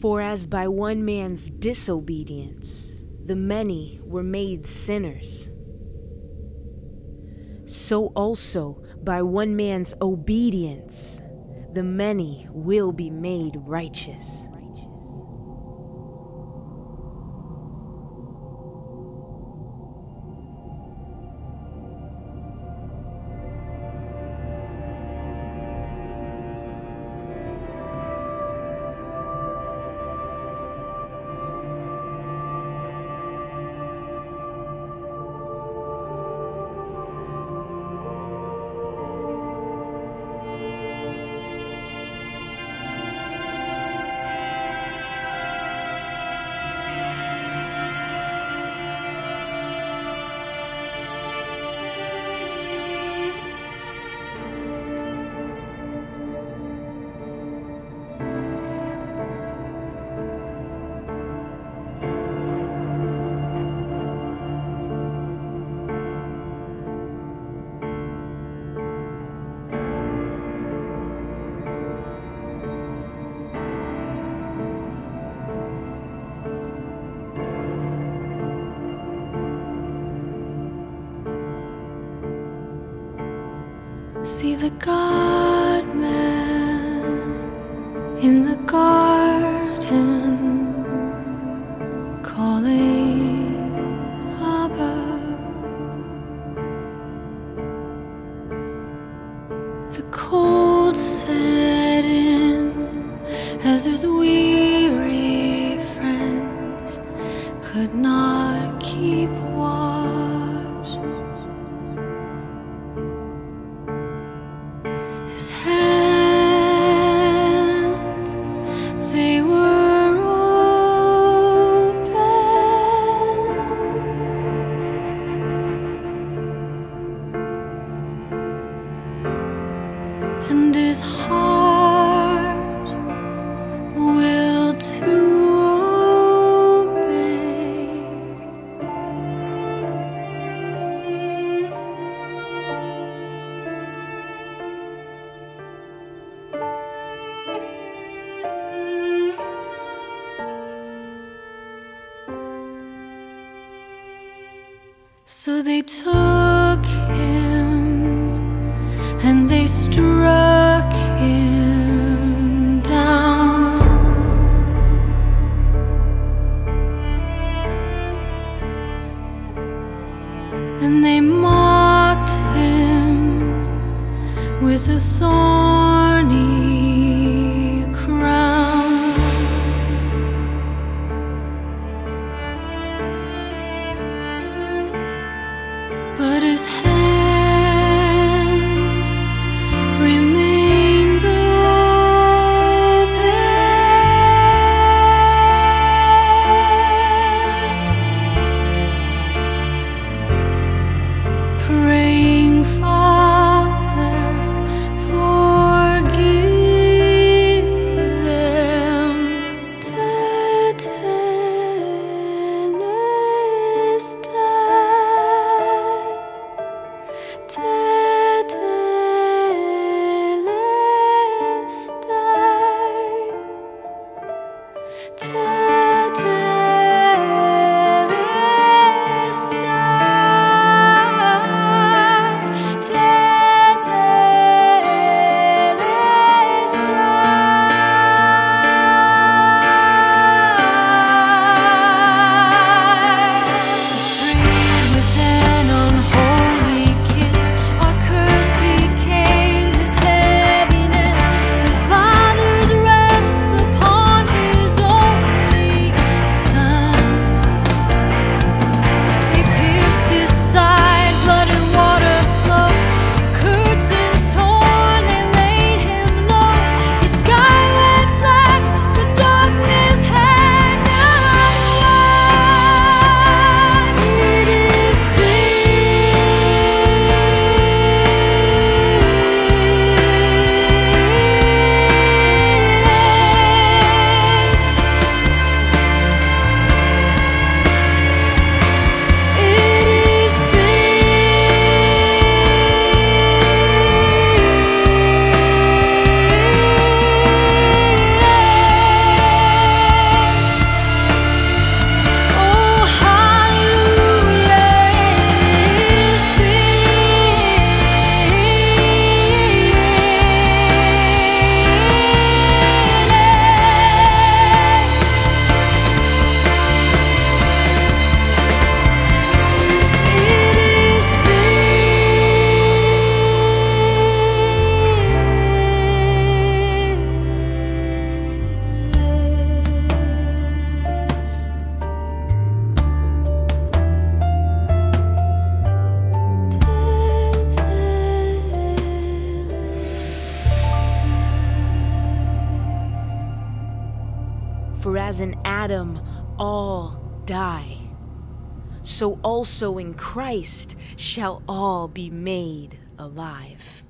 For as by one man's disobedience the many were made sinners, so also by one man's obedience the many will be made righteous. See the God man in the garden calling Abba. The cold set in as his weary So they took him and they struck him down. And they mocked him with a thorny But his time Adam all die, so also in Christ shall all be made alive.